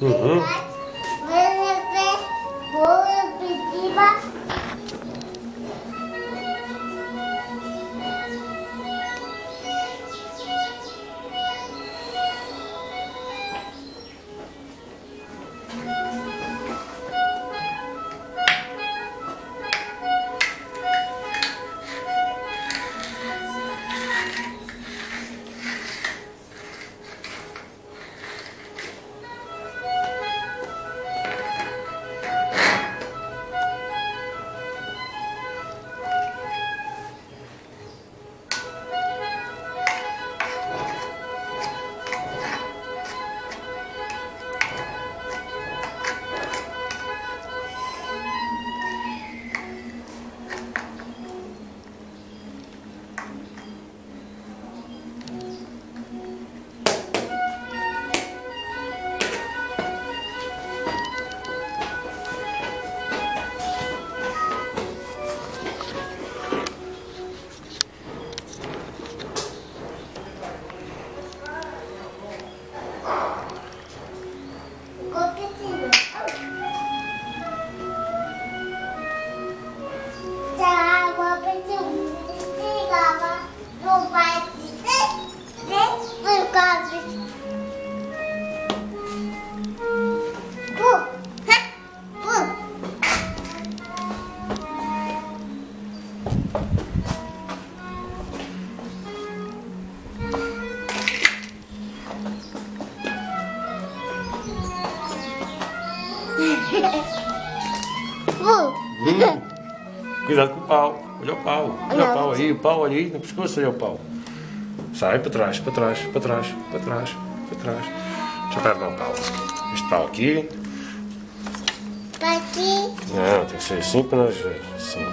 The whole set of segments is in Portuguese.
嗯 Hum. Cuidado com o pau. Olha o pau. Olha o pau aí, o pau ali no pescoço, olha o pau. Sai para trás, para trás, para trás, para trás, para trás. Deixa eu pegar o pau. Este pau aqui. Aqui. Não, tem que ser assim para nós ver. Assim.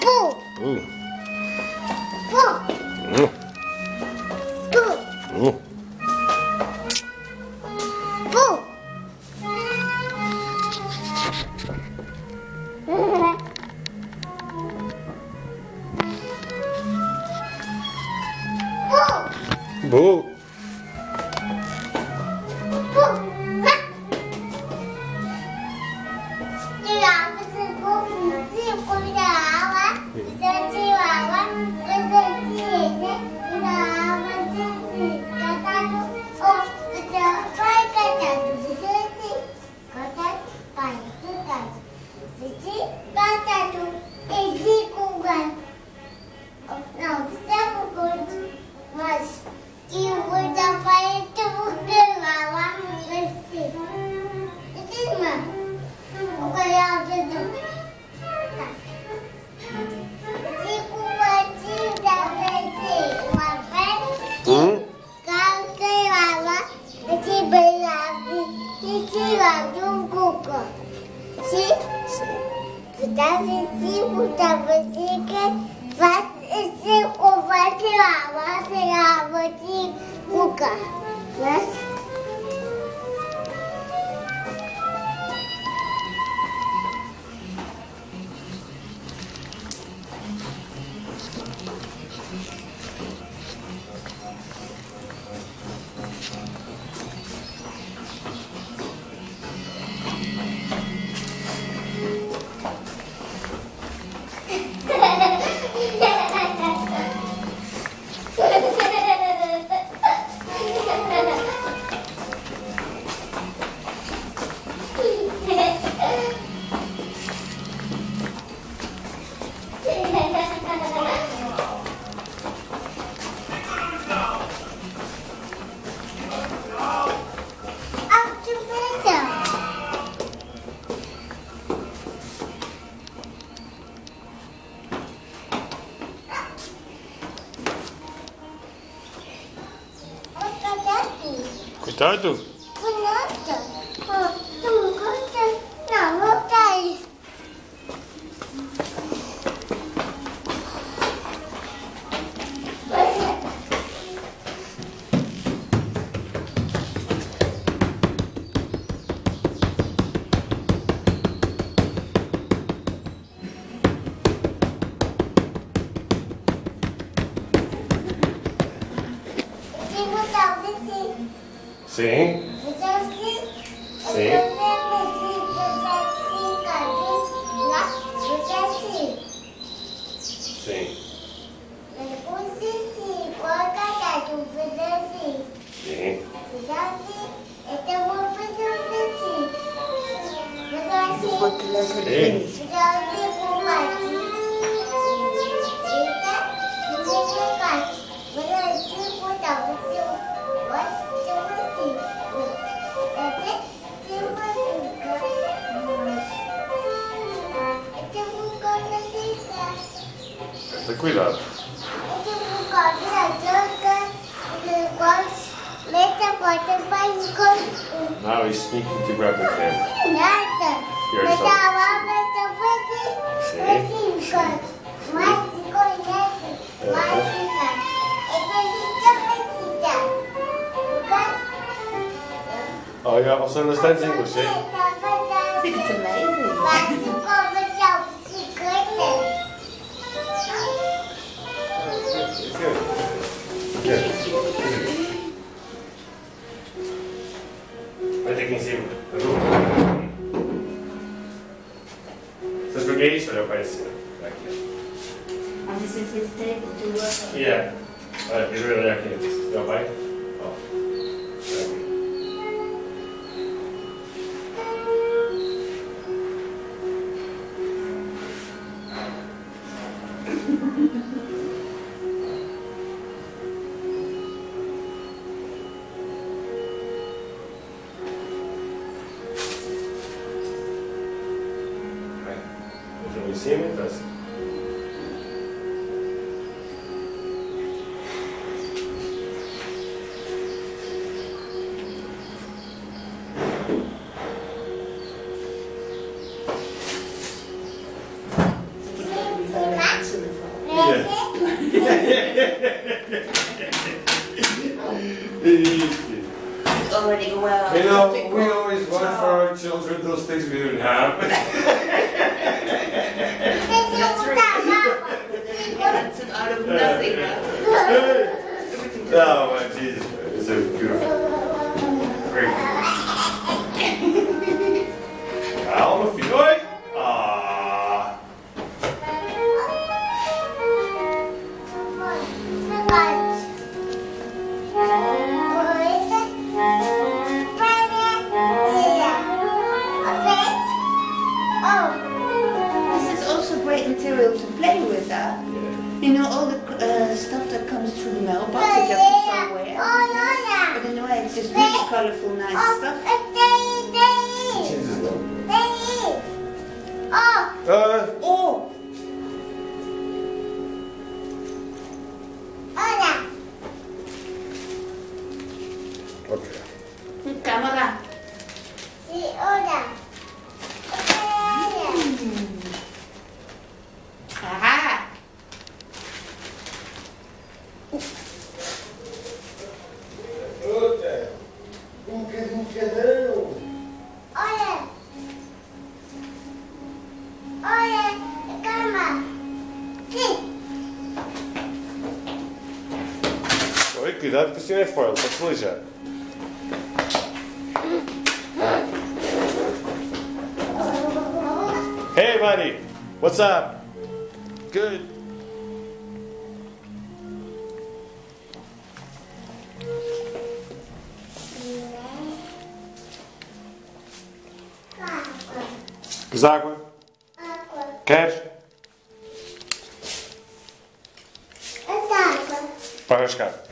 Pu. Uh, tirar, vai tirar, vai te cuca. Né? Cuidado. Cuidado. butterfly. Now he's sneaking to grab the pen. Here's the Oh yeah, also understands English, eh? It's amazing. Vete aqui em cima. Sabes o que é isto? Olha assim. Aqui. And this is his table to work on. Yeah. Olha, queres ver? Olha aqui. Olha o Давай. Okay. Camera. Sí, hola. Hola. Aha! Um bocadinho. Olha. Olha, calma. Sim. Oi, cuidado que o senhor é forte, pode se everybody. What's up? Good. Água. Queres? Para.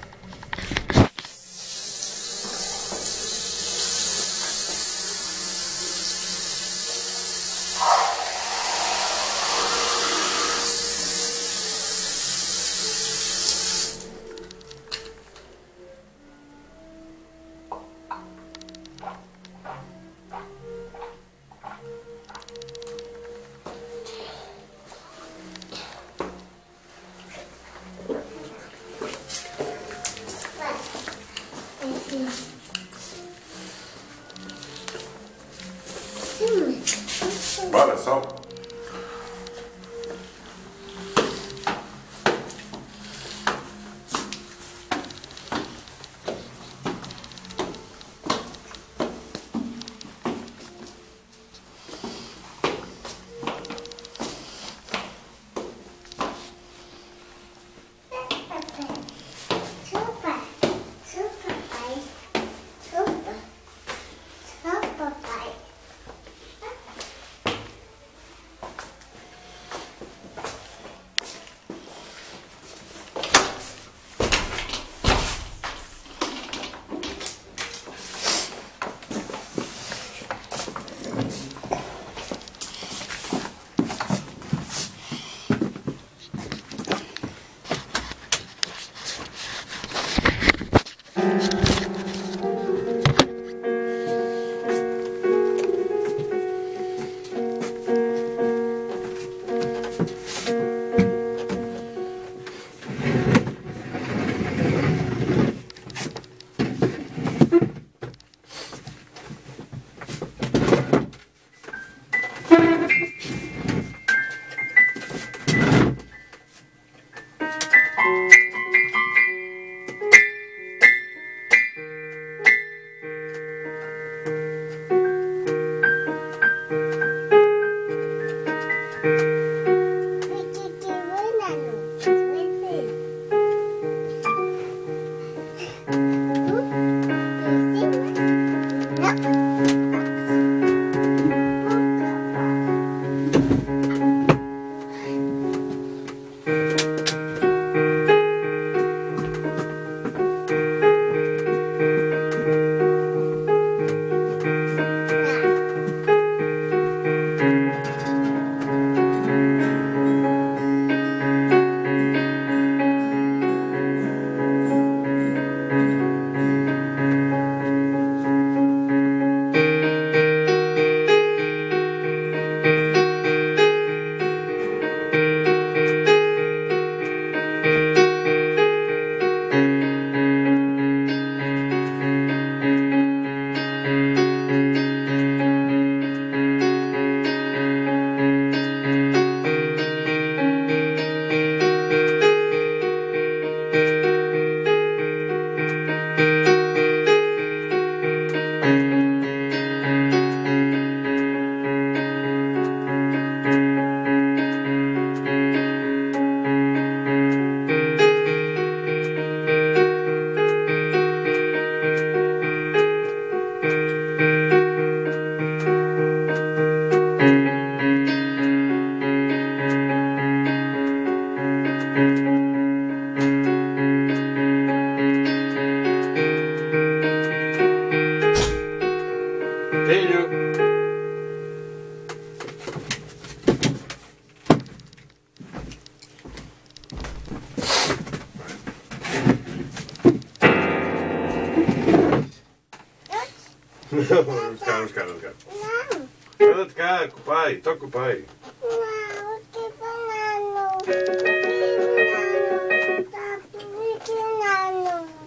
Pai, toca o pai.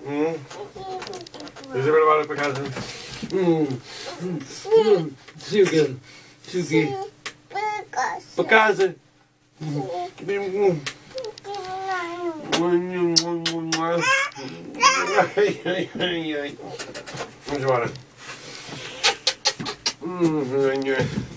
Hum, deixa eu levar para casa. Hum, hum, Suga, suga. banana. Para casa. Hum. Ai, ai, ai, ai. Vamos embora. Hum, ai, ai.